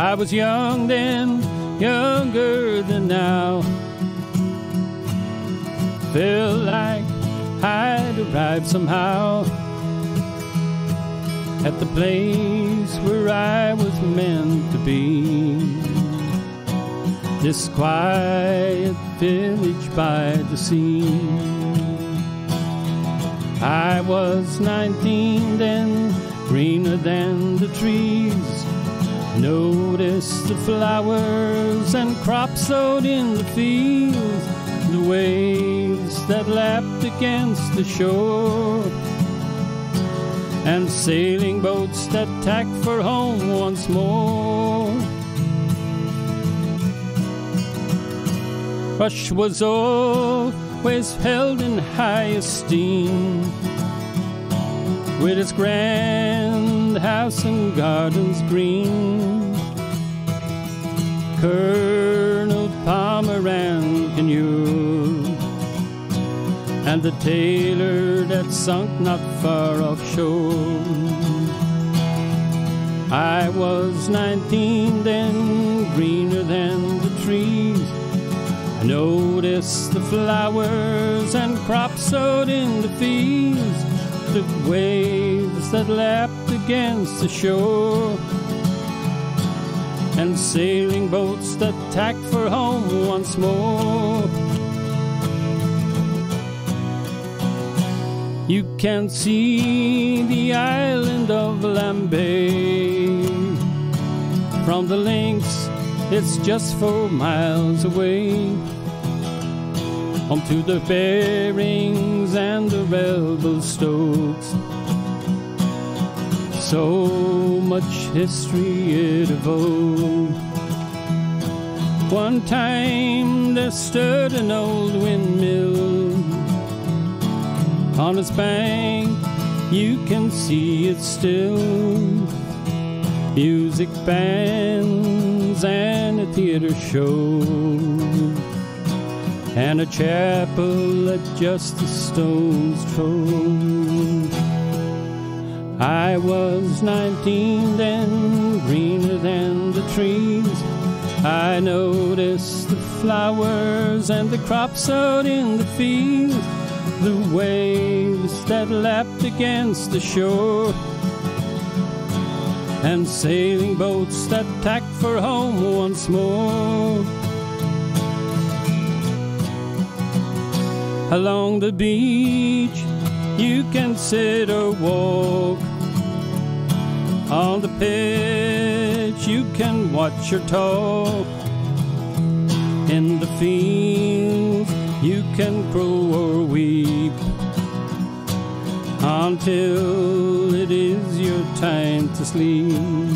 I was young then, younger than now. Felt like I'd arrived somehow at the place where I was meant to be. This quiet village by the sea. I was 19 then, greener than the trees. Noticed the flowers and crops sowed in the fields, the waves that lapped against the shore, and sailing boats that tack for home once more. Rush was always held in high esteem, with its grand house and gardens green. Colonel Pomeran Kenure and the Tayleur that sunk not far offshore. I was nineteen then, greener than the trees. I noticed the flowers and crops sowed in the fields, the waves that lapped against the shore, and sailing boats that tack for home once more. You can see the island of Lambay from the links. It's just four miles away. Onto the bearings and the Rebel Stokes. So much history it evoked. One time there stood an old windmill on its bank. You can see it still. Music bands and a theater show and a chapel at just a stone's throw. I was nineteen then, greener than the trees. I noticed the flowers and the crops out in the fields, the waves that lapped against the shore, and sailing boats that tacked for home once more. Along the beach, you can sit or walk. On the pitch, you can watch your toe. In the fields, you can crow or weep. Until it is your time to sleep.